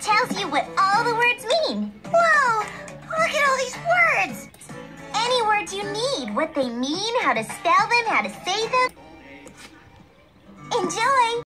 tells you what all the words mean. Whoa! Look at all these words! Any words you need, what they mean, how to spell them, how to say them. Enjoy!